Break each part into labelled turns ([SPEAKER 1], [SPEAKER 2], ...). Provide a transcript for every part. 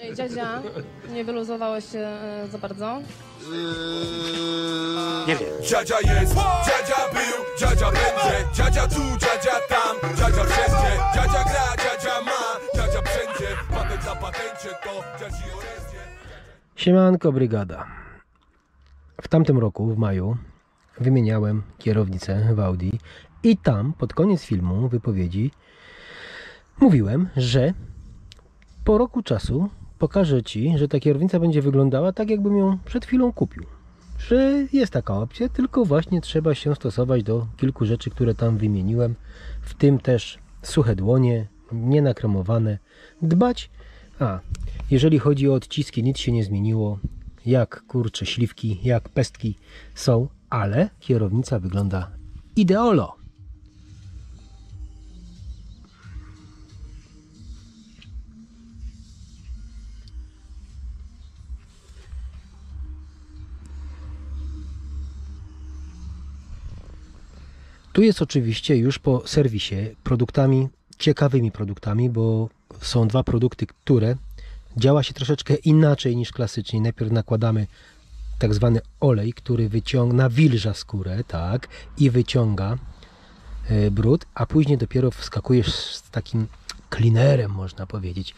[SPEAKER 1] Ej, dziadzia, nie wyluzowałeś się e, za bardzo?
[SPEAKER 2] Nie wiem.
[SPEAKER 3] Dziadzia jest, dziadzia był, dziadzia będzie Dziadzia tu, dziadzia tam, dziadzia wszędzie Dziadzia gra, dziadzia ma, dziadzia wszędzie Patent na patencie to dziadzi orędzie
[SPEAKER 4] Siemanko brygada. W tamtym roku, w maju, wymieniałem kierownicę w Audi i tam pod koniec filmu wypowiedzi mówiłem, że po roku czasu pokażę Ci, że ta kierownica będzie wyglądała tak, jakbym ją przed chwilą kupił. Że jest taka opcja, tylko właśnie trzeba się stosować do kilku rzeczy, które tam wymieniłem, w tym też suche dłonie, nienakremowane, dbać. A, jeżeli chodzi o odciski, nic się nie zmieniło. Jak kurcze śliwki, jak pestki są, ale kierownica wygląda ideolo. Tu jest oczywiście już po serwisie produktami, ciekawymi produktami, bo są dwa produkty, które działa się troszeczkę inaczej niż klasycznie. Najpierw nakładamy tak zwany olej, który wyciąga, nawilża skórę, tak, i wyciąga e, brud, a później dopiero wskakujesz z takim cleanerem, można powiedzieć.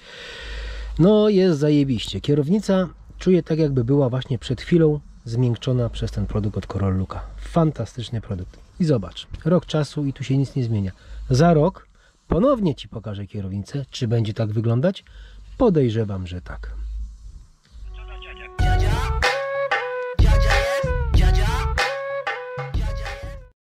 [SPEAKER 4] No, jest zajebiście. Kierownica czuje tak, jakby była właśnie przed chwilą zmiękczona przez ten produkt od Corolluka. Fantastyczny produkt. I zobacz, rok czasu i tu się nic nie zmienia. Za rok ponownie Ci pokażę kierownicę. Czy będzie tak wyglądać? Podejrzewam, że tak.